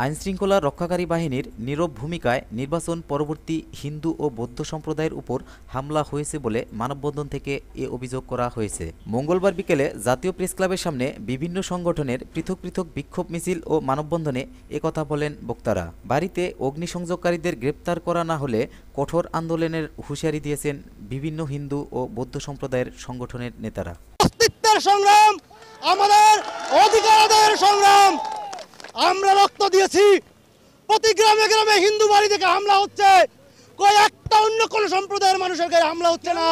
আইনশৃঙ্খলা রক্ষাকারী বাহিনীর নীরব ভূমিকায় নির্বাচন পরবর্তী হিন্দু ও বৌদ্ধ সম্প্রদায়ের উপর হামলা হয়েছে বলে মানববন্ধন থেকে এ অভিযোগ করা হয়েছে। মঙ্গলবার বিকেলে জাতীয় প্রেস ক্লাবের সামনে বিভিন্ন সংগঠনের পৃথক পৃথক বিক্ষোভ মিছিল ও মানববন্ধনে একথা বলেন বক্তারা। বাড়িতে অগ্নিসংযোগকারীদের গ্রেপ্তার করা না হলে কঠোর আন্দোলনের হুঁশিয়ারি দিয়েছেন বিভিন্ন হিন্দু ও বৌদ্ধ সম্প্রদায়ের সংগঠনের নেতারা। সংগ্রাম আমাদের অধিকারের সংগ্রাম। আমরা রক্ত দিয়েছি। প্রতি গ্রামে গ্রামে হিন্দু বাড়ি থেকে হামলা হচ্ছে। কয়েকটা অন্য কোনো সম্প্রদায়ের মানুষের গায়ে হামলা হচ্ছে না।